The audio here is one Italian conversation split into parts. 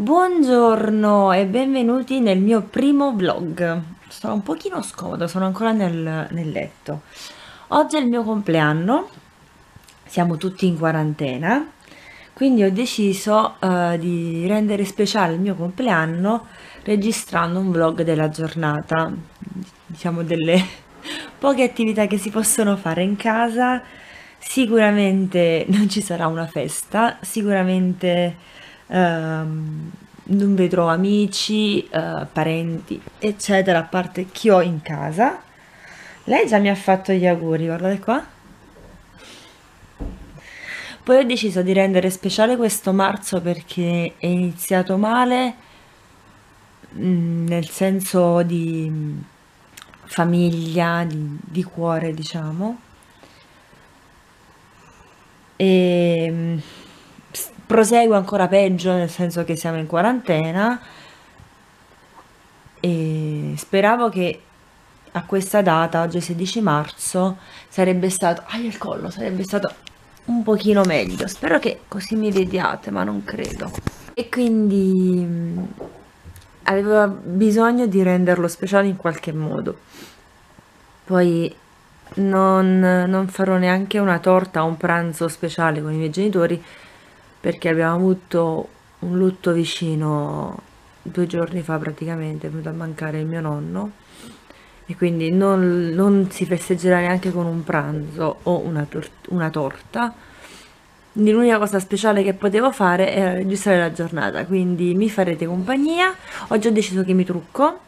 Buongiorno e benvenuti nel mio primo vlog. Sono un pochino scomoda, sono ancora nel, nel letto. Oggi è il mio compleanno, siamo tutti in quarantena, quindi ho deciso uh, di rendere speciale il mio compleanno registrando un vlog della giornata, diciamo delle poche attività che si possono fare in casa. Sicuramente non ci sarà una festa, sicuramente ehm, non vedrò amici, eh, parenti, eccetera, a parte chi ho in casa. Lei già mi ha fatto gli auguri, guardate qua. Poi ho deciso di rendere speciale questo marzo perché è iniziato male, mm, nel senso di famiglia, di, di cuore, diciamo. E prosegue ancora peggio, nel senso che siamo in quarantena e speravo che a questa data, oggi è 16 marzo, sarebbe stato, ai il collo, sarebbe stato un pochino meglio. Spero che così mi vediate, ma non credo. E quindi mm, avevo bisogno di renderlo speciale in qualche modo. Poi non, non farò neanche una torta o un pranzo speciale con i miei genitori perché abbiamo avuto un lutto vicino due giorni fa praticamente, è venuto a mancare il mio nonno e quindi non, non si festeggerà neanche con un pranzo o una, tor una torta. L'unica cosa speciale che potevo fare era registrare la giornata, quindi mi farete compagnia. Oggi ho deciso che mi trucco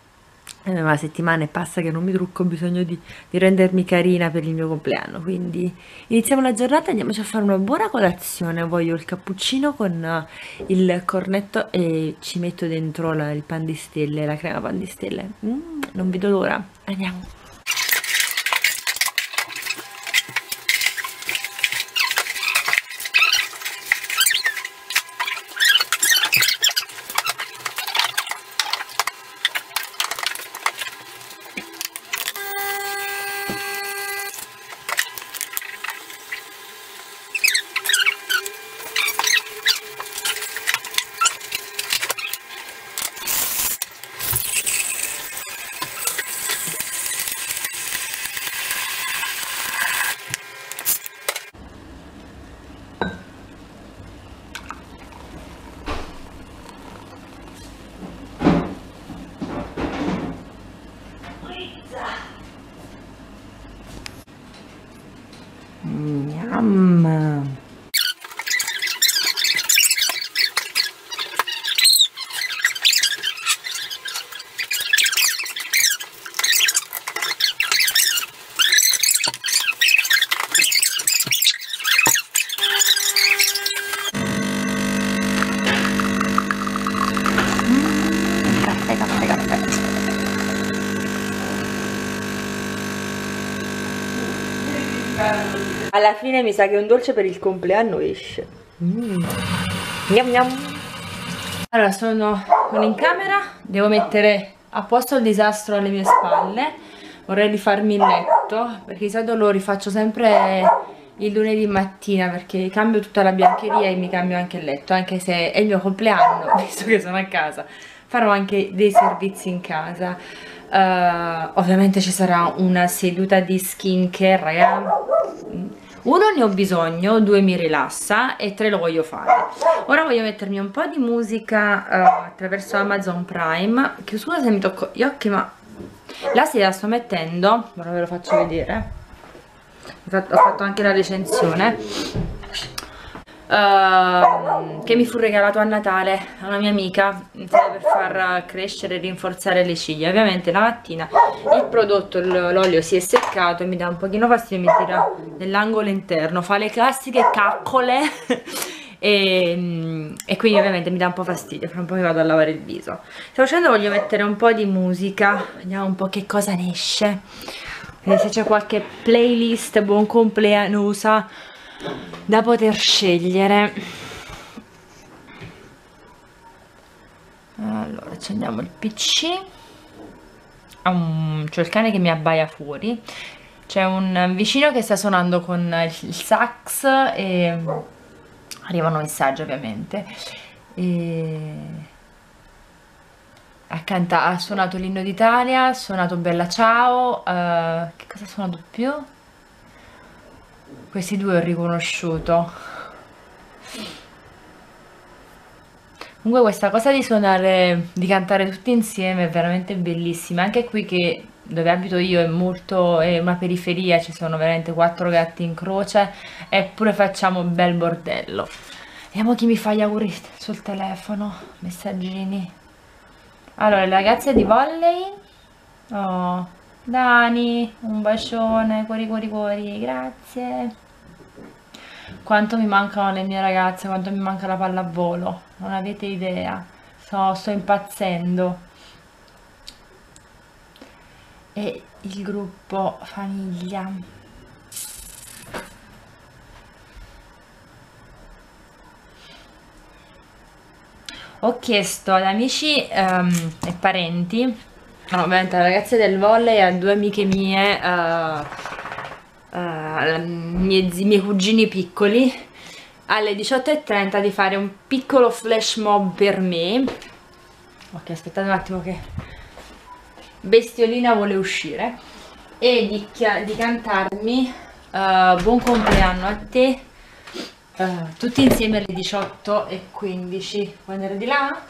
è una settimana e passa che non mi trucco, ho bisogno di, di, rendermi carina per il mio compleanno, quindi iniziamo la giornata, andiamoci a fare una buona colazione, voglio il cappuccino con uh, il cornetto e ci metto dentro la, il pan di stelle, la crema pan di stelle, mm, non vedo l'ora, andiamo. Alla fine mi sa che un dolce per il compleanno esce. Mm. Gnam gnam. Allora, sono, sono in camera, devo mettere a posto il disastro alle mie spalle. Vorrei rifarmi il letto, perché di solito lo rifaccio sempre il lunedì mattina perché cambio tutta la biancheria e mi cambio anche il letto, anche se è il mio compleanno, visto che sono a casa. Farò anche dei servizi in casa. Uh, ovviamente ci sarà una seduta di skincare, raga uno ne ho bisogno, due mi rilassa e tre lo voglio fare. Ora voglio mettermi un po' di musica uh, attraverso Amazon Prime. Che scusa se mi tocco gli occhi ma la sera sto mettendo ora ve lo faccio vedere. Ho fatto anche la recensione uh, che mi fu regalato a Natale a una mia amica per far crescere e rinforzare le ciglia. Ovviamente la mattina il prodotto, l'olio si è seccato e mi dà un pochino fastidio, mi tira nell'angolo interno. Fa le classiche caccole e, e, quindi ovviamente mi dà un po' fastidio fra un po' mi vado a lavare il viso. Sto facendo voglio mettere un po' di musica. Vediamo un po' che cosa ne esce. E se c'è qualche playlist buon compleanno usa da poter scegliere. Allora accendiamo il pc um, c'è il cane che mi abbaia fuori. C'è un vicino che sta suonando con il sax e arrivano messaggi ovviamente. E ha, canta- ha suonato l'inno d'Italia, ha suonato Bella Ciao, eh, che cosa ha suonato più? Questi due ho riconosciuto. Comunque questa cosa di suonare, di cantare tutti insieme è veramente bellissima, anche qui che dove abito io è molto, è una periferia, ci sono veramente quattro gatti in croce, eppure facciamo un bel bordello. Vediamo chi mi fa gli auguri sul telefono, messaggini. Allora, le ragazze di volley. Oh, Dani, un bacione, cuori cuori cuori, grazie. Quanto mi mancano le mie ragazze, quanto mi manca la pallavolo, non avete idea. So, sto impazzendo. E il gruppo famiglia. Ho chiesto ad amici ehm, e parenti, no, ovviamente alle ragazze del volley e a due amiche mie, uh, uh, miei, miei cugini piccoli, alle 18.30 di fare un piccolo flash mob per me. Ok, aspettate un attimo che Bestiolina vuole uscire e di, di cantarmi uh, Buon compleanno a te tutti insieme alle 18 e 15 vuoi andare di là?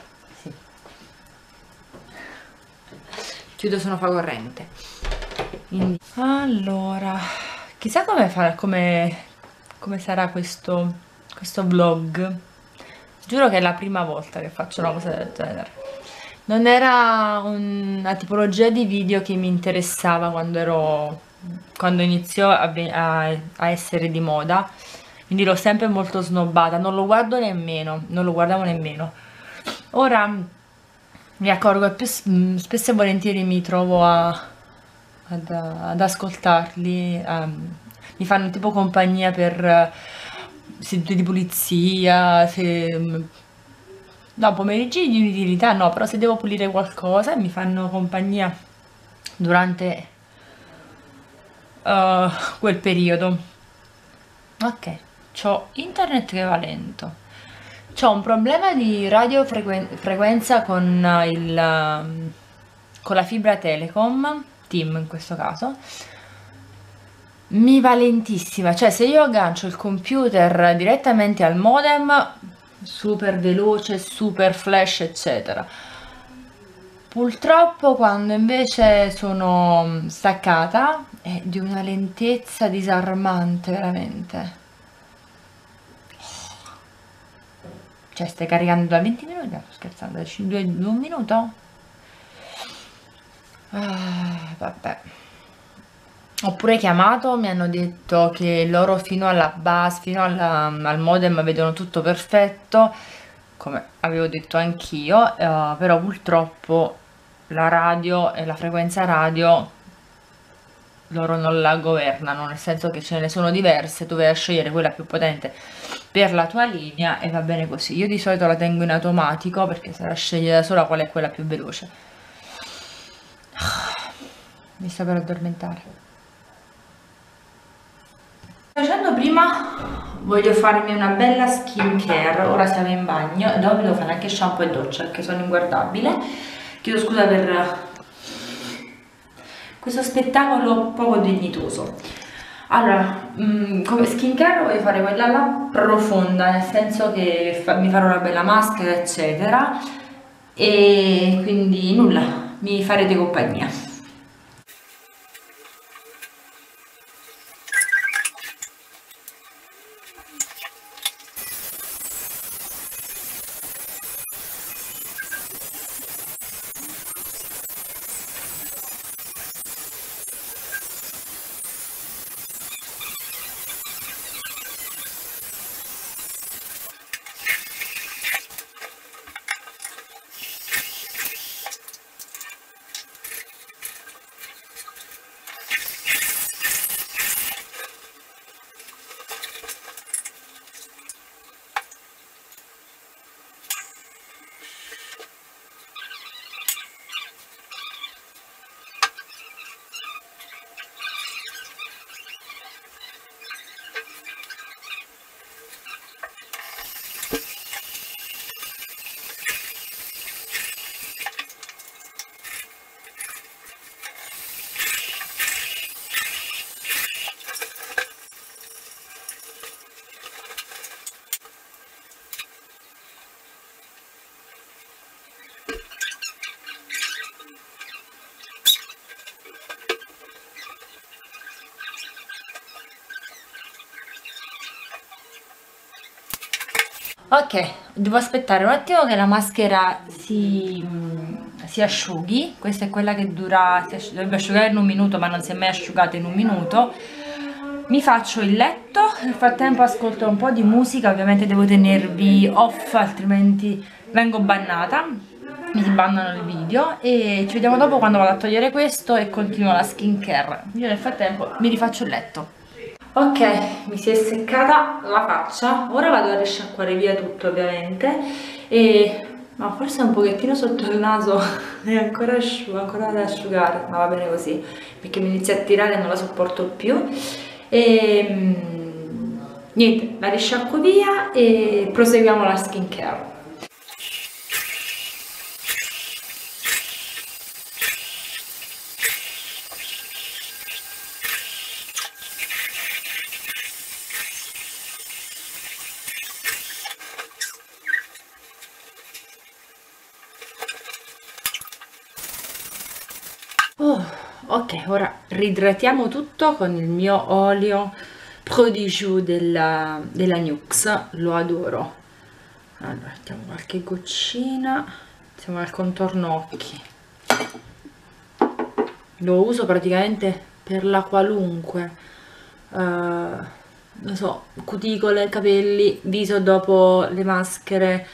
Chiudo sono fa corrente Quindi, allora chissà come, farà, come, come sarà questo, questo vlog. Giuro che è la prima volta che faccio una cosa del genere. Non era una tipologia di video che mi interessava quando ero quando iniziò a, a, a essere di moda. Quindi l'ho sempre molto snobbata, non lo guardo nemmeno, non lo guardavo nemmeno. Ora mi accorgo che più mm, spesso e volentieri mi trovo a, ad, ad, ascoltarli, um, mi fanno tipo compagnia per uh, seduti di pulizia, se... Mm, no, pomeriggi di utilità no, però se devo pulire qualcosa mi fanno compagnia durante uh, quel periodo. Ok ho internet che va lento ho un problema di radiofrequenza con, il, um, con la fibra telecom team in questo caso. Mi va lentissima cioè se io aggancio il computer direttamente al modem super veloce super flash eccetera. Purtroppo quando invece sono staccata è di una lentezza disarmante veramente Cioè stai caricando da 20 minuti? No, sto scherzando, da un minuto? Ah, vabbè. Oppure chiamato, mi hanno detto che loro fino alla base, fino alla, al modem vedono tutto perfetto, come avevo detto anch'io, eh, però purtroppo la radio e la frequenza radio loro non la governano, nel senso che ce ne sono diverse, tu vai a scegliere quella più potente per la tua linea e va bene così. Io di solito la tengo in automatico perché sarà scegliere da sola qual è quella più veloce. Mi sto per addormentare. Facendo prima voglio farmi una bella skin care, ora siamo in bagno e dopo devo fare anche shampoo e doccia perché sono inguardabile. Chiedo scusa per questo spettacolo poco dignitoso. Allora mm, come skincare voglio fare quella là profonda nel senso che mi farò una bella maschera eccetera e quindi nulla mi farete compagnia ok devo aspettare un attimo che la maschera si, mm, si asciughi. Questa è quella che dura si dovrebbe asciugare in un minuto ma non si è mai asciugata in un minuto. Mi faccio il letto nel frattempo ascolto un po' di musica ovviamente devo tenervi off altrimenti vengo bannata. Mi si bannano il video e ci vediamo dopo quando vado a togliere questo e continuo la skincare. Io nel frattempo mi rifaccio il letto ok mi si è seccata la faccia. Ora vado a risciacquare via tutto ovviamente. E ma forse un pochettino sotto il naso. È ancora, ancora da asciugare ma va bene così perché mi inizia a tirare e non la sopporto più. E mm, niente la risciacquo via e proseguiamo la skincare. Oh, ok, ora ridratiamo tutto con il mio olio Prodigieux della, della Nux, lo adoro. Allora, mettiamo qualche goccina, siamo al contorno occhi. Lo uso praticamente per la qualunque, uh, non so, cuticole, capelli, viso dopo le maschere,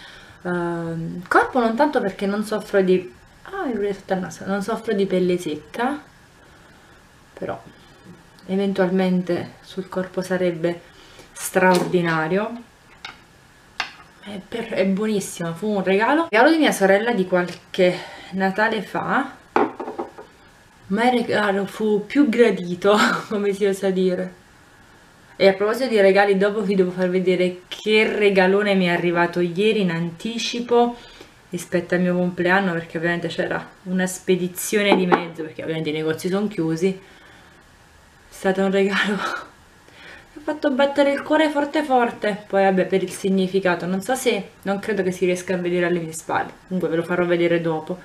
uh, corpo non tanto perché non soffro di ah mi è il naso non soffro di pelle secca però eventualmente sul corpo sarebbe straordinario. È, per, è buonissima fu un regalo. Regalo di mia sorella di qualche natale fa ma il regalo fu più gradito come si osa dire. E a proposito di regali dopo vi devo far vedere che regalone mi è arrivato ieri in anticipo rispetto al mio compleanno perché ovviamente c'era una spedizione di mezzo perché ovviamente i negozi sono chiusi stato un regalo. Mi ha fatto battere il cuore forte forte. Poi vabbè per il significato. Non so se non credo che si riesca a vedere alle mie spalle. Comunque ve lo farò vedere dopo.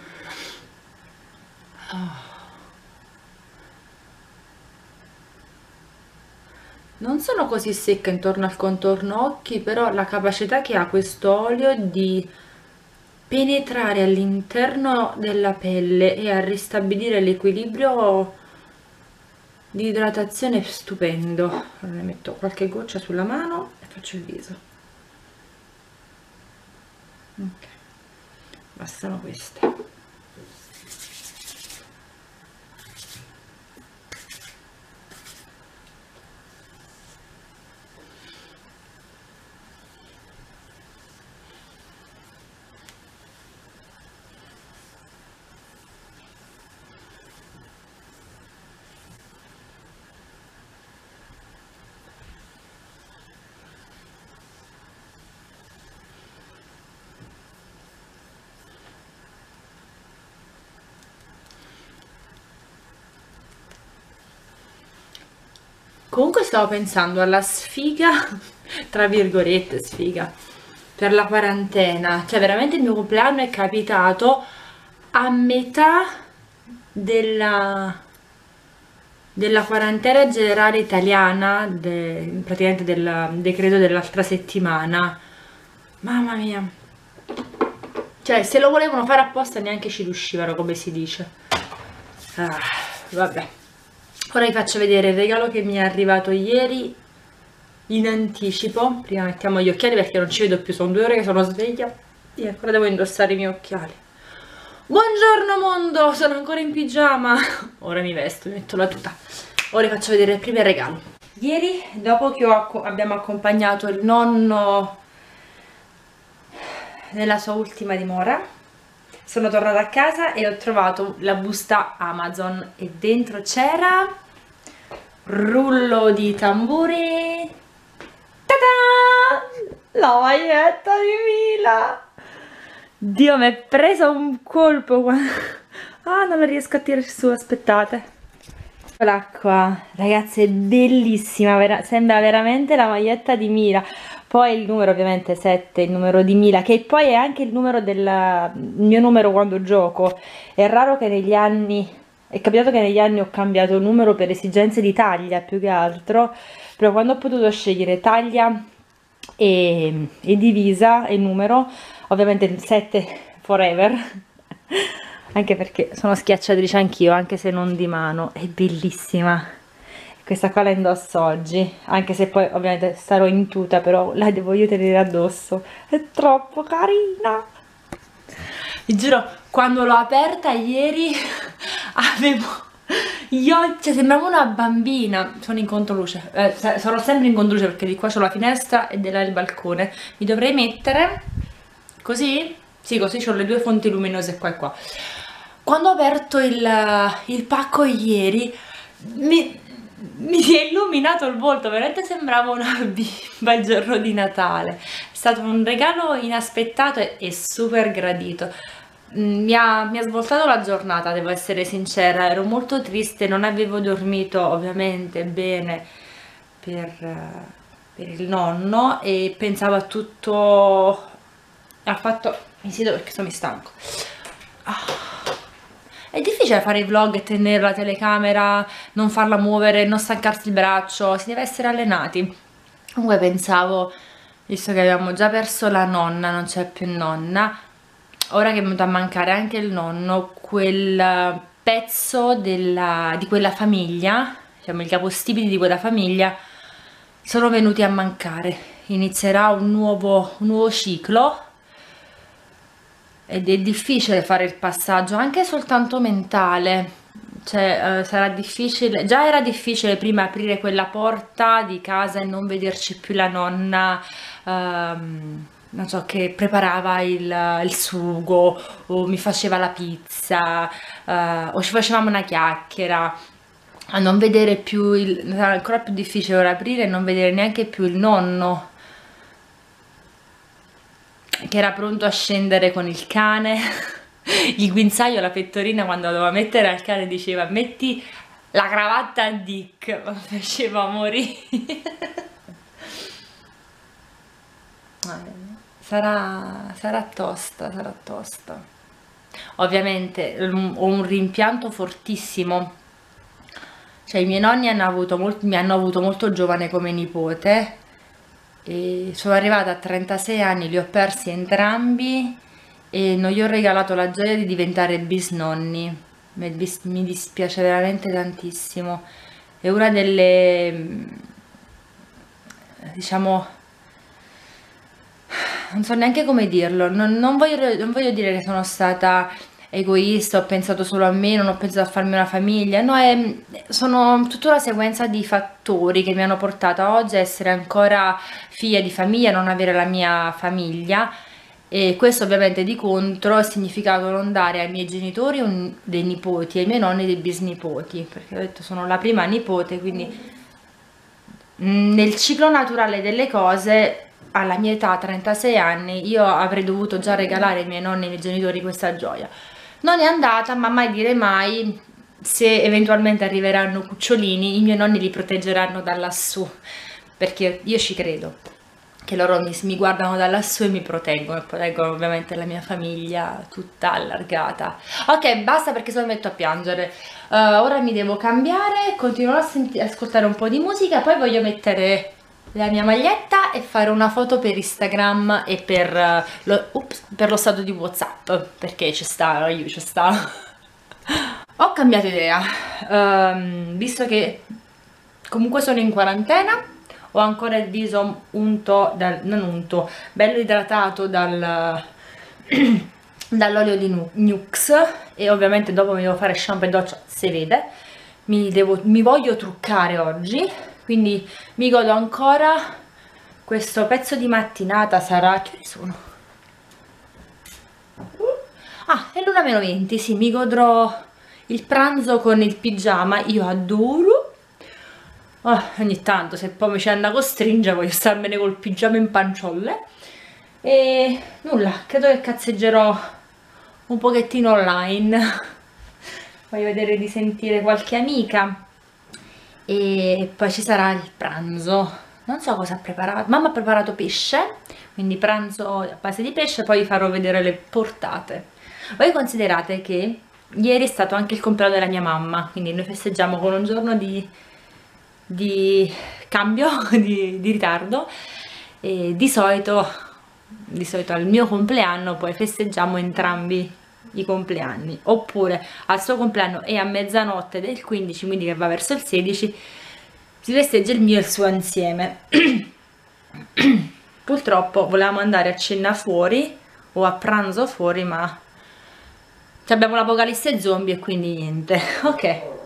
Oh. non sono così secca intorno al contorno occhi però la capacità che ha questo olio di penetrare all'interno della pelle e a ristabilire l'equilibrio di idratazione stupendo. Allora ne metto qualche goccia sulla mano e faccio il viso. Ok. Bastano queste comunque stavo pensando alla sfiga tra virgolette sfiga per la quarantena cioè veramente il mio compleanno è capitato a metà della della quarantena generale italiana de, praticamente del decreto dell'altra settimana. Mamma mia. Cioè se lo volevano fare apposta neanche ci riuscivano come si dice. Ah, vabbè ora vi faccio vedere il regalo che mi è arrivato ieri in anticipo. Prima mettiamo gli occhiali perché non ci vedo più sono due ore che sono sveglia. E ancora devo indossare i miei occhiali. Buongiorno mondo sono ancora in pigiama. Ora mi vesto mi metto la tuta. Ora vi faccio vedere il primo regalo. Ieri dopo che ho, abbiamo accompagnato il nonno nella sua ultima dimora sono tornata a casa e ho trovato la busta Amazon e dentro c'era rullo di tamburi. La maglietta di Mila. Dio mi è preso un colpo qua. Ah non la riesco a tirare su aspettate. Eccola qua. Ragazzi è bellissima vera sembra veramente la maglietta di Mila poi il numero ovviamente 7, il numero di Mila, che poi è anche il numero del mio numero quando gioco. È raro che negli anni, è capitato che negli anni ho cambiato numero per esigenze di taglia più che altro, però quando ho potuto scegliere taglia e, e divisa il numero, ovviamente 7 forever, anche perché sono schiacciatrice anch'io, anche se non di mano, è bellissima. Questa qua la indosso oggi, anche se poi ovviamente starò in tuta, però la devo io tenere addosso, è troppo carina. Vi giuro, quando l'ho aperta ieri avevo io, cioè, sembravo una bambina. Sono in controluce. Eh, sarò sempre in controluce perché di qua c'ho la finestra e di là il balcone. Mi dovrei mettere così? Sì, così ho le due fonti luminose qua e qua. Quando ho aperto il, il pacco ieri, mi, mi si è illuminato il volto, veramente sembrava una bimba il giorno di Natale. È stato un regalo inaspettato e, e super gradito. Mm, mi ha, mi ha svoltato la giornata, devo essere sincera, ero molto triste, non avevo dormito ovviamente bene per, per il nonno e pensavo a tutto, ha fatto, mi siedo perché sono stanco. Ah. È difficile fare i vlog e tenere la telecamera, non farla muovere, non stancarsi il braccio, si deve essere allenati. Comunque pensavo, visto che abbiamo già perso la nonna, non c'è più nonna, ora che è venuto a mancare anche il nonno, quel pezzo della, di quella famiglia, diciamo il capostipiti di quella famiglia, sono venuti a mancare. Inizierà un nuovo, un nuovo ciclo ed è difficile fare il passaggio, anche soltanto mentale. Cioè, eh, sarà difficile, già era difficile prima aprire quella porta di casa e non vederci più la nonna. Ehm, non so, che preparava il, il sugo o mi faceva la pizza uh, o ci facevamo una chiacchiera a non vedere più il sarà ancora più difficile ora aprire e non vedere neanche più il nonno che era pronto a scendere con il cane. Il guinzaglio, la pettorina quando la doveva mettere al cane diceva metti la cravatta a Dick ma faceva morire. Sarà, sarà tosta, sarà tosta. Ovviamente ho un rimpianto fortissimo, cioè i miei nonni hanno molto, mi hanno avuto molto giovane come nipote e sono arrivata a 36 anni, li ho persi entrambi e non gli ho regalato la gioia di diventare bisnonni. Mi dispiace veramente tantissimo. È una delle, diciamo, non so neanche come dirlo, non, non, voglio, non voglio dire che sono stata egoista, ho pensato solo a me, non ho pensato a farmi una famiglia, no, è, sono tutta una sequenza di fattori che mi hanno portato oggi a essere ancora figlia di famiglia, non avere la mia famiglia e questo ovviamente di contro ha significato non dare ai miei genitori un, dei nipoti, ai miei nonni dei bisnipoti, perché ho detto sono la prima nipote, quindi nel ciclo naturale delle cose alla mia età, 36 anni, io avrei dovuto già regalare ai miei nonni e ai miei genitori questa gioia. Non è andata, ma mai dire mai, se eventualmente arriveranno cucciolini, i miei nonni li proteggeranno da lassù, perché io ci credo che loro mi, mi, guardano da lassù e mi proteggono. E proteggono ovviamente la mia famiglia tutta allargata. Ok basta perché se no metto a piangere. Uh, ora mi devo cambiare continuerò a ascoltare un po' di musica poi voglio mettere la mia maglietta e fare una foto per Instagram e per eh, lo, ups, per lo stato di Whatsapp perché ci sta, io ci sta. Ho cambiato idea, um, visto che comunque sono in quarantena, ho ancora il viso unto, dal, non unto, bello idratato dal, dall'olio di Nux e ovviamente dopo mi devo fare shampoo e doccia, si vede, mi, devo, mi voglio truccare oggi quindi mi godo ancora questo pezzo di mattinata sarà che ore sono? ah è l'una meno 20 sì mi godrò il pranzo con il pigiama io adoro. Oh, ogni tanto se poi mi c'è da costringere voglio starmene col pigiama in panciolle. E nulla credo che cazzeggerò un pochettino online. Voglio vedere di sentire qualche amica e poi ci sarà il pranzo. Non so cosa ha preparato. Mamma ha preparato pesce quindi pranzo a base di pesce poi vi farò vedere le portate. Voi considerate che ieri è stato anche il compleanno della mia mamma quindi noi festeggiamo con un giorno di, di cambio di, di ritardo. E di solito, di solito al mio compleanno poi festeggiamo entrambi i compleanni oppure al suo compleanno e a mezzanotte del 15 quindi che va verso il 16 si festeggia il mio e il suo insieme. Purtroppo volevamo andare a cena fuori o a pranzo fuori ma abbiamo l'apocalisse zombie e quindi niente. Ok.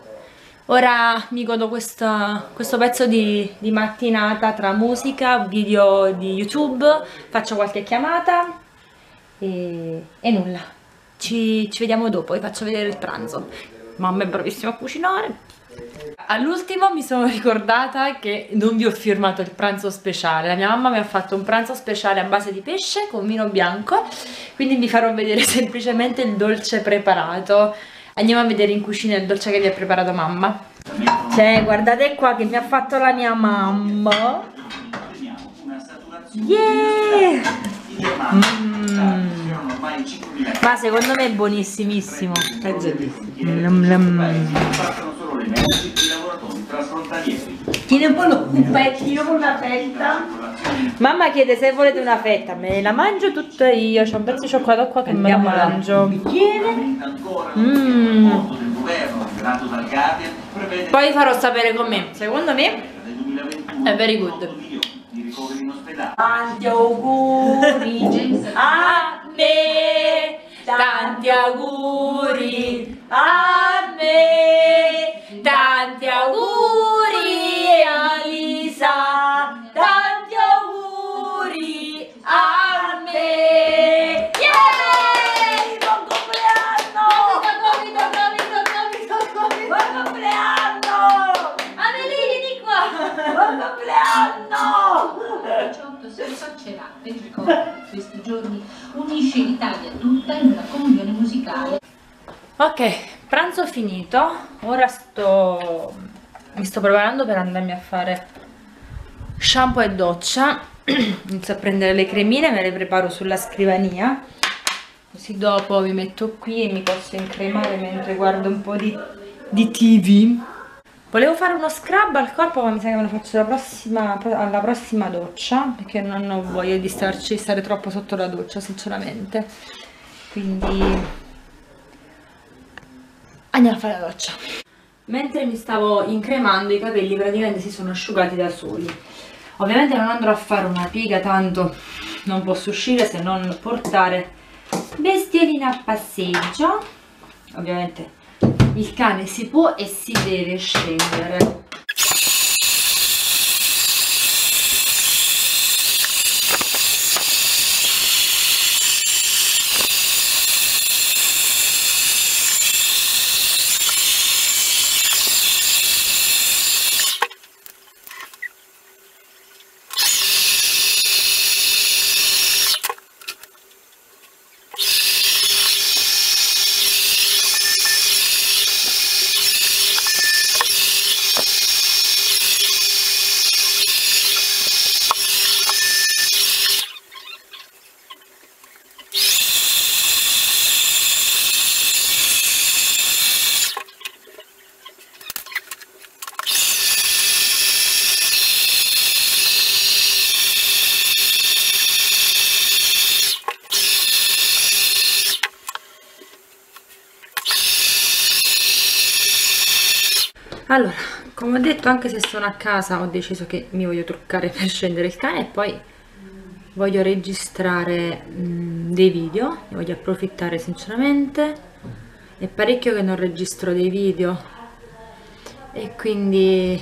Ora mi godo questa, questo pezzo di, di mattinata tra musica video di youtube faccio qualche chiamata e, e nulla ci, ci vediamo dopo vi faccio vedere il pranzo mamma è bravissima a cucinare All'ultimo mi sono ricordata che non vi ho firmato il pranzo speciale. La mia mamma mi ha fatto un pranzo speciale a base di pesce con vino bianco, quindi vi farò vedere semplicemente il dolce preparato. Andiamo a vedere in cucina il dolce che vi ha preparato mamma. Cioè, guardate qua che mi ha fatto la mia mamma. Yeah! Mm. Ma secondo me è buonissimissimo. È buonissimo transfrontalieri. Tiene un pettino con una fetta. Mamma chiede se volete una fetta, me la mangio tutta io. C'ho un pezzo di cioccolato qua che me la mangio. Bicchiere. Mm. Poi farò sapere com'è. Secondo me è very good. Tanti auguri a me, tanti auguri a me. Tanti auguri a Lisa, tanti auguri a me. Yeah! Buon compleanno! Buon compleanno! Amelie, vieni qua! Buon compleanno! 18 si rifaccerà per ricordo questi giorni unisce l'Italia tutta in una comunione musicale. Ok, pranzo finito. Ora sto mi sto preparando per andarmi a fare shampoo e doccia. Inizio a prendere le cremine me le preparo sulla scrivania. Così dopo mi metto qui e mi posso incremare mentre guardo un po' di, di tv volevo fare uno scrub al corpo ma mi sa che me lo faccio alla prossima, alla prossima doccia perché non ho voglia di starci stare troppo sotto la doccia sinceramente. Quindi andiamo a fare la doccia. Mentre mi stavo incremando i capelli praticamente si sono asciugati da soli. Ovviamente non andrò a fare una piega tanto non posso uscire se non portare bestiolina a passeggio. Ovviamente il cane si può e si deve scendere allora come ho detto anche se sono a casa ho deciso che mi voglio truccare per scendere il cane e poi voglio registrare mh, dei video ne voglio approfittare sinceramente. È parecchio che non registro dei video. E quindi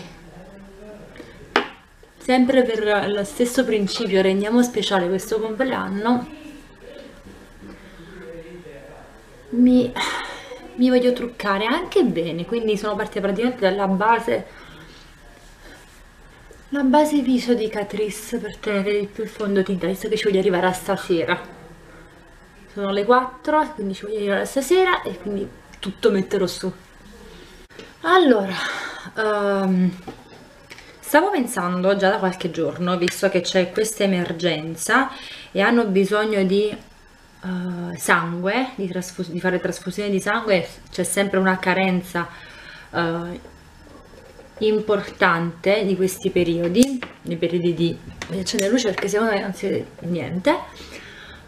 sempre per lo stesso principio rendiamo speciale questo compleanno mi mi voglio truccare anche bene quindi sono partita praticamente dalla base la base viso di Catrice per tenere di più il fondotinta visto che ci voglio arrivare a stasera. Sono le 4 quindi ci voglio arrivare a stasera e quindi tutto metterò su. Allora um, stavo pensando già da qualche giorno visto che c'è questa emergenza e hanno bisogno di uh, sangue, di, di, fare trasfusione di sangue, c'è sempre una carenza uh, importante di questi periodi, nei periodi di accendere luce perché secondo me non si vede niente.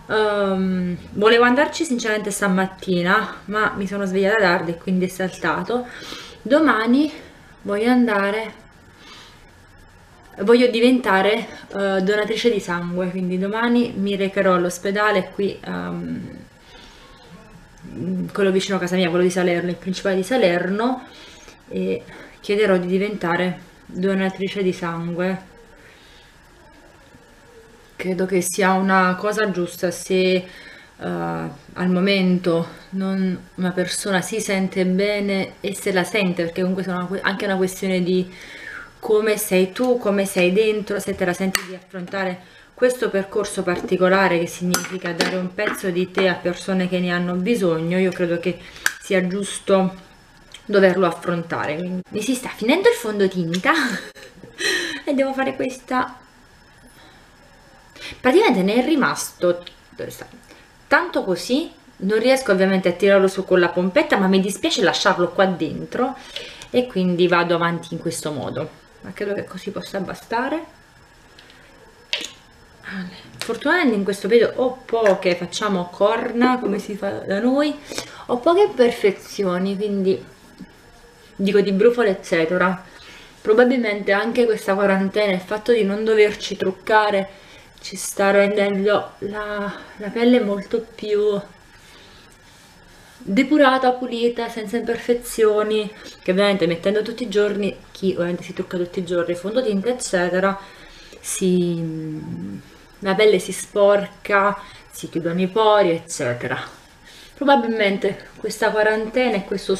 Um, volevo andarci sinceramente stamattina, ma mi sono svegliata tardi e quindi è saltato. Domani voglio andare voglio diventare uh, donatrice di sangue quindi domani mi recherò all'ospedale qui um, quello vicino a casa mia quello di Salerno il principale di Salerno e chiederò di diventare donatrice di sangue. Credo che sia una cosa giusta se uh, al momento non, una persona si sente bene e se la sente perché comunque sono anche una questione di come sei tu, come sei dentro, se te la senti di affrontare questo percorso particolare che significa dare un pezzo di te a persone che ne hanno bisogno, io credo che sia giusto doverlo affrontare. Quindi mi si sta finendo il fondotinta e devo fare questa... Praticamente ne è rimasto tanto così, non riesco ovviamente a tirarlo su con la pompetta, ma mi dispiace lasciarlo qua dentro e quindi vado avanti in questo modo. Ma credo che così possa bastare. Fortunatamente in questo video ho poche, facciamo corna come si fa da noi, ho poche imperfezioni, quindi dico di brufole eccetera probabilmente anche questa quarantena il fatto di non doverci truccare ci sta rendendo la, la pelle molto più depurata, pulita, senza imperfezioni che ovviamente mettendo tutti i giorni chi ovviamente si trucca tutti i giorni fondotinta eccetera si, la pelle si sporca si chiudono i pori eccetera probabilmente questa quarantena e questo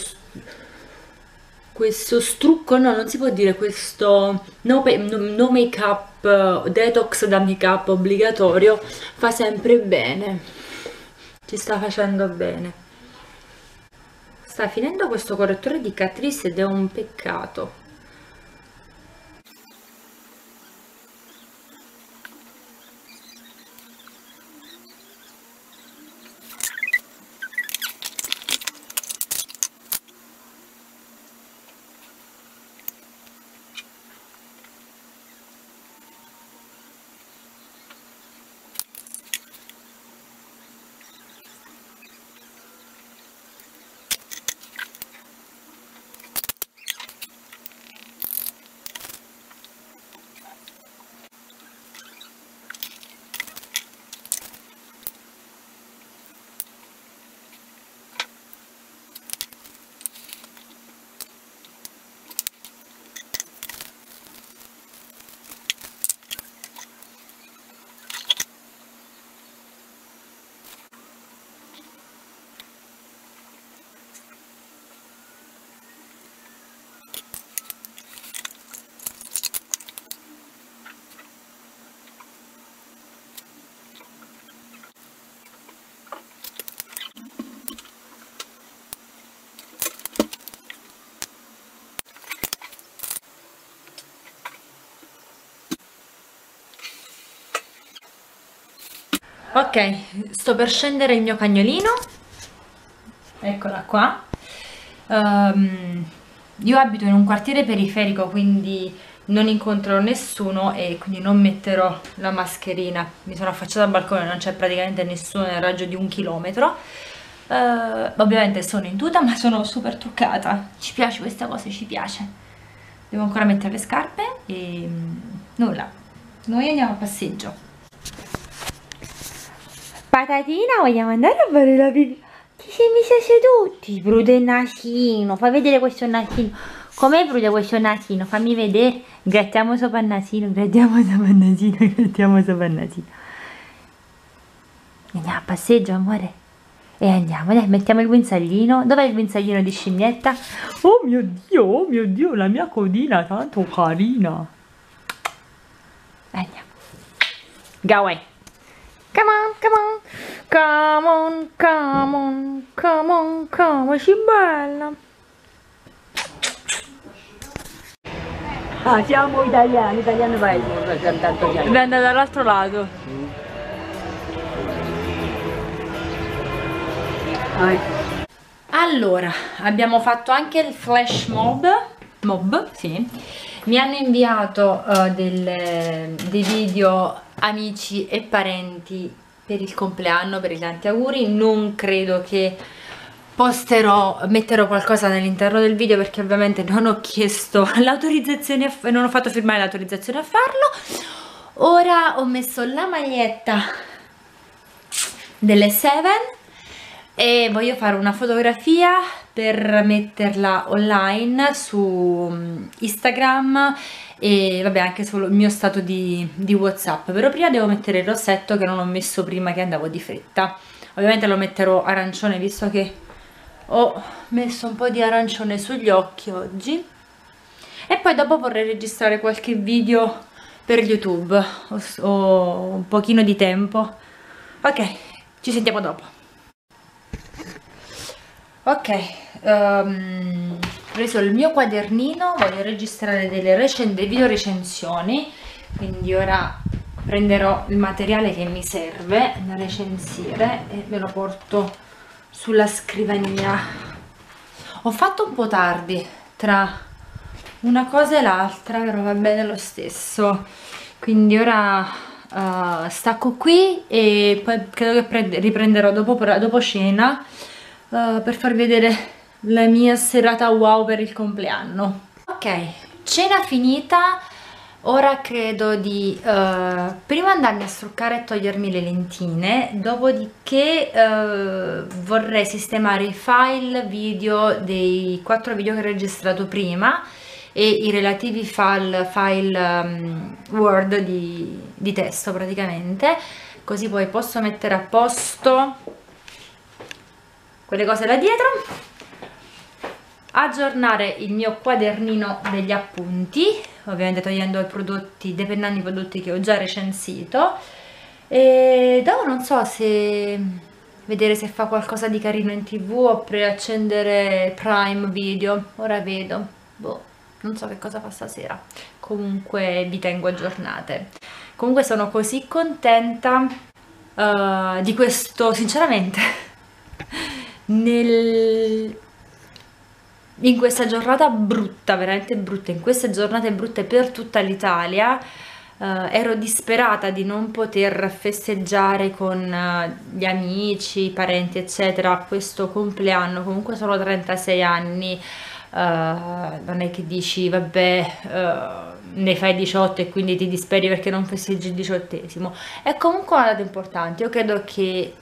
questo strucco, no, non si può dire questo no, no make up, detox da make up obbligatorio fa sempre bene, ci sta facendo bene. Sta finendo questo correttore di Catrice ed è un peccato. Ok sto per scendere il mio cagnolino. Eccola qua. Um, io abito in un quartiere periferico quindi non incontrerò nessuno e quindi non metterò la mascherina. Mi sono affacciata al balcone non c'è praticamente nessuno nel raggio di un chilometro. Uh, ovviamente sono in tuta ma sono super truccata. Ci piace questa cosa ci piace. Devo ancora mettere le scarpe e um, nulla. Noi andiamo a passeggio Patatina, vogliamo andare a fare la pipì? Ti sei messa seduti? Prude il nasino, fai vedere questo nasino. Com'è prude questo nasino? Fammi vedere. Grattiamo sopra il nasino, grattiamo sopra il nasino, grattiamo sopra il nasino. Andiamo a passeggio, amore. E andiamo, dai, mettiamo il guinzaglino. Dov'è il guinzaglino di scimmietta? Oh mio Dio, oh mio Dio, la mia codina tanto carina. Andiamo. Go away. Come on, come on, come on, come on, come on, come on, bella. Ah, siamo italiani, italiani vai, tanto italiano. Vende dall'altro lato. Vai. Allora, abbiamo fatto anche il flash mob mob, sì, mi hanno inviato uh, del, dei video amici e parenti per il compleanno, per i tanti auguri, non credo che posterò, metterò qualcosa all'interno del video perché ovviamente non ho chiesto l'autorizzazione, non ho fatto firmare l'autorizzazione a farlo. Ora ho messo la maglietta delle Seven e voglio fare una fotografia per metterla online su mm, Instagram e vabbè anche sul mio stato di, di Whatsapp. Però prima devo mettere il rossetto che non ho messo prima che andavo di fretta. Ovviamente lo metterò arancione visto che ho messo un po' di arancione sugli occhi oggi. E poi dopo vorrei registrare qualche video per YouTube. Ho un pochino di tempo. Ok ci sentiamo dopo. Ok um, preso il mio quadernino voglio registrare delle, delle video recensioni quindi ora prenderò il materiale che mi serve da recensire e me lo porto sulla scrivania. Ho fatto un po' tardi tra una cosa e l'altra però va bene lo stesso. Quindi ora uh, stacco qui e poi credo che riprenderò dopo, dopo cena uh, per farvi vedere la mia serata wow per il compleanno. Ok cena finita. Ora credo di uh, prima andarmi a struccare e togliermi le lentine dopodiché uh, vorrei sistemare i file video dei quattro video che ho registrato prima e i relativi file, file um, word di, di testo praticamente. Così poi posso mettere a posto quelle cose là dietro aggiornare il mio quadernino degli appunti ovviamente togliendo i prodotti dependendo i prodotti che ho già recensito. E dopo non so se vedere se fa qualcosa di carino in tv oppure accendere Prime Video. Ora vedo. Boh non so che cosa fa stasera. Comunque vi tengo aggiornate. Comunque sono così contenta uh, di questo sinceramente nel, in questa giornata brutta, veramente brutta, in queste giornate brutte per tutta l'Italia, eh, ero disperata di non poter festeggiare con eh, gli amici, i parenti, eccetera, questo compleanno, comunque sono 36 anni, eh, non è che dici, vabbè, ne fai 18 e quindi ti disperi perché non festeggi il diciottesimo, è comunque una data importante, io credo che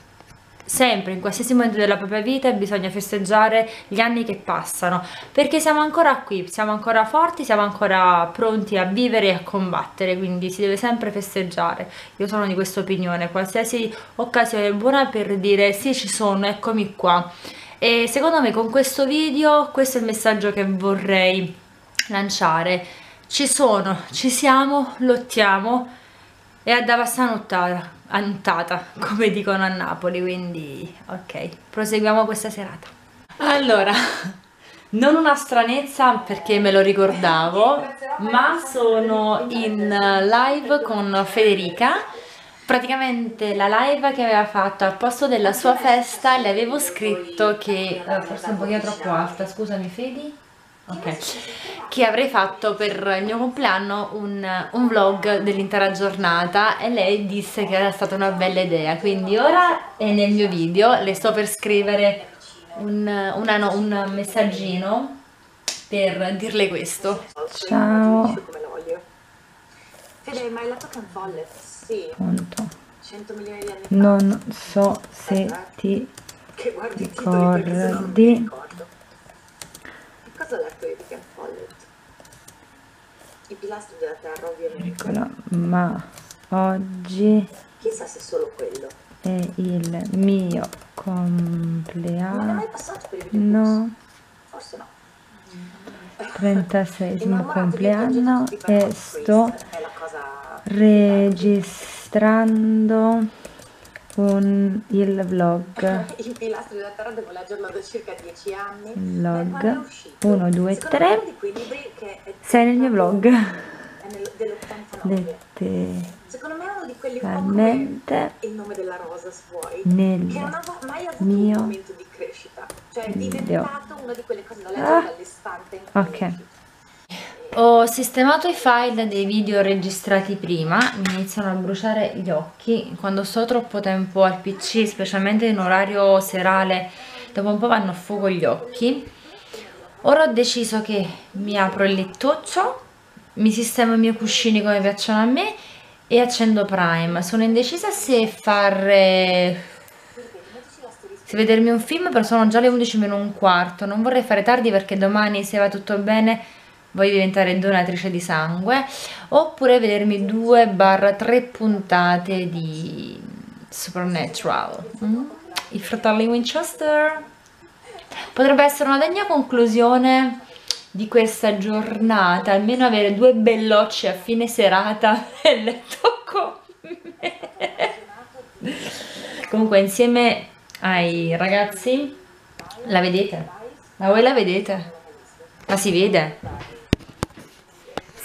sempre in qualsiasi momento della propria vita bisogna festeggiare gli anni che passano perché siamo ancora qui, siamo ancora forti, siamo ancora pronti a vivere e a combattere quindi si deve sempre festeggiare. Io sono di questa opinione qualsiasi occasione è buona per dire sì ci sono, eccomi qua. E secondo me con questo video questo è il messaggio che vorrei lanciare. Ci sono, ci siamo, lottiamo e a Davassa nottata annutata come dicono a Napoli quindi ok proseguiamo questa serata. Allora non una stranezza perché me lo ricordavo ma sono in live con Federica. Praticamente la live che aveva fatto al posto della sua festa le avevo scritto che eh, forse un pochino troppo alta scusami Fedi ok che avrei fatto per il mio compleanno un, un vlog dell'intera giornata e lei disse che era stata una bella idea quindi ora è nel mio video le sto per scrivere un, una, un messaggino per dirle questo ciao Fede, ma hai letto che Vollet? Sì. Punto. 100 milioni di anni fa. Non so se ti ricordi letto io di Ken Follett? I pilastri della terra, ovviamente. Eccola, ma oggi Chissà se è solo quello. è il mio Non è compleanno. mai passato per i videobus? No, Forse no. 36 Innamorato di oggetti compleanno e sto registrando un, il vlog. I pilastri della terra devo leggerlo da circa 10 anni. Il vlog. uscito? 1, 2, Secondo me è 3. uno di quei libri che è Sei nel mio vlog. Dell'89. Secondo me è uno di quelli Letteralmente il nome della rosa, se vuoi. che nel non ha mai avuto mio un momento di crescita, cioè è diventato una di quelle cose da leggere Ah. dall'istante in cui Ok. Ho sistemato i file dei video registrati prima, mi iniziano a bruciare gli occhi, quando sto troppo tempo al pc, specialmente in orario serale, dopo un po' vanno a fuoco gli occhi. Ora ho deciso che mi apro il lettuccio, mi sistemo i miei cuscini come piacciono a me e accendo Prime. Sono indecisa se fare se vedermi un film, però sono già le 11 meno un quarto. Non vorrei fare tardi perché domani, se va tutto bene, voglio diventare donatrice di sangue. Oppure vedermi 2-3 puntate di Supernatural. Mm? I fratelli Winchester. Potrebbe essere una degna conclusione di questa giornata, almeno avere due bellocci a fine serata nel letto con me. Comunque insieme ai ragazzi la vedete? Ma voi la vedete? La si vede?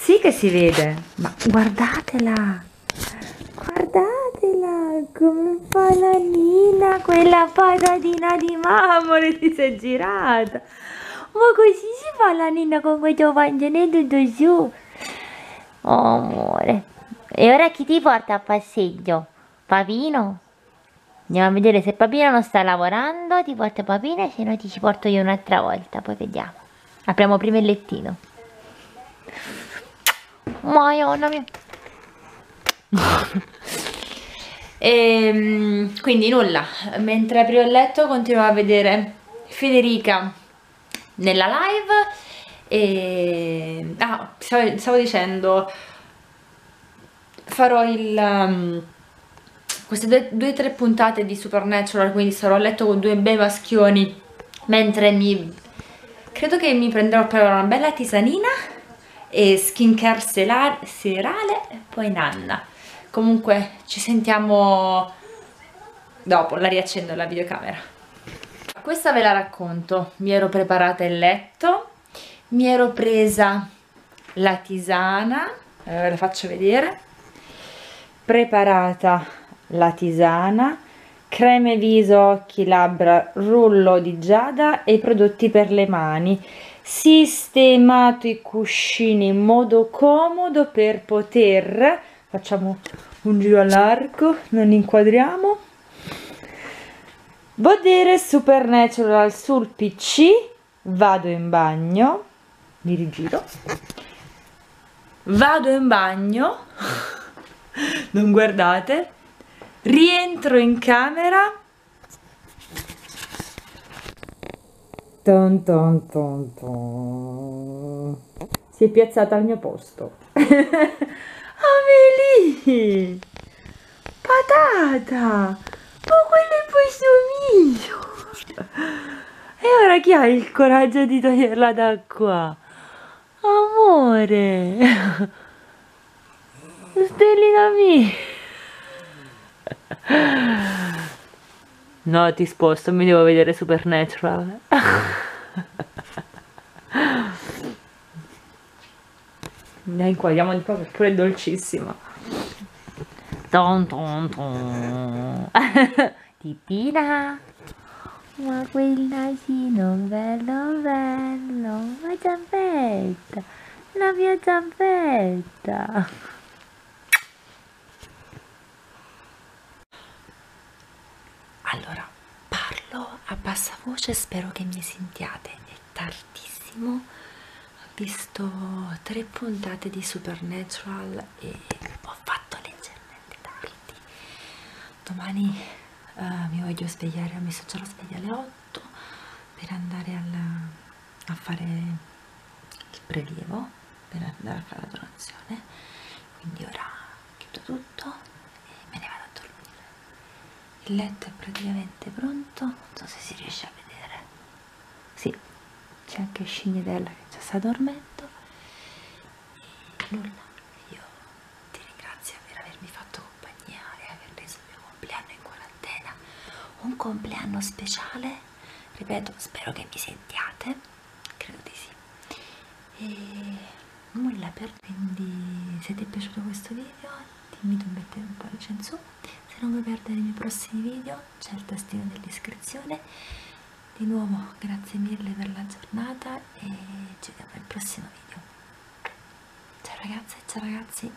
Sì che si vede, ma guardatela! Guardatela come fa la Nina, quella patatina di mamma ti sei girata. Ma così si fa la Nina con questo tutto su. Oh amore. E ora chi ti porta a passeggio? Papino? Andiamo a vedere se Papino non sta lavorando, ti porta Papino se no ti ci porto io un'altra volta, poi vediamo. Apriamo prima il lettino. Madonna mia. e, ehm, quindi nulla, mentre apro il letto continuo a vedere Federica nella live e... Ah, stavo, stavo dicendo, farò il... Um, queste due o tre puntate di Supernatural, quindi sarò a letto con due bei maschioni mentre mi... credo che mi prenderò per una bella tisanina e skincare serale e poi nanna. Comunque ci sentiamo dopo, la riaccendo la videocamera. Questa ve la racconto, mi ero preparata il letto, mi ero presa la tisana, ve la faccio vedere, preparata la tisana, creme viso, occhi, labbra, rullo di giada e prodotti per le mani. Sistemato i cuscini in modo comodo per poter, facciamo un giro all'arco, non inquadriamo, godere Supernatural sul PC, vado in bagno, mi rigiro, vado in bagno, non guardate, rientro in camera ton ton ton ton. si è piazzata al mio posto. Amelie! Patata! Ma quello è posto mio! E ora chi ha il coraggio di toglierla da qua? Amore! Stellina mia No, ti sposto, mi devo vedere Supernatural. Ne inquadriamo di qua perché è dolcissimo. Ton ton ton. Titina. Ma quel nasino bello bello. La zampetta. La mia zampetta. Allora, parlo a bassa voce, spero che mi sentiate. È tardissimo, ho visto tre puntate di Supernatural e ho fatto leggermente tardi. Domani uh, mi voglio svegliare, ho messo già la sveglia alle 8 per andare al, a fare il prelievo, per andare a fare la donazione. Quindi ora chiudo tutto il letto è praticamente pronto. Non so se si riesce a vedere. Sì c'è anche Scignidella che già sta dormendo. E nulla io ti ringrazio per avermi fatto compagnia e aver reso il mio compleanno in quarantena. Un compleanno speciale ripeto spero che mi sentiate credo di sì. E nulla per quindi se ti è piaciuto questo video a mettere un pollice in su se non vuoi perdere i miei prossimi video c'è il tastino dell'iscrizione. Di nuovo grazie mille per la giornata e ci vediamo al prossimo video. Ragazze e ragazzi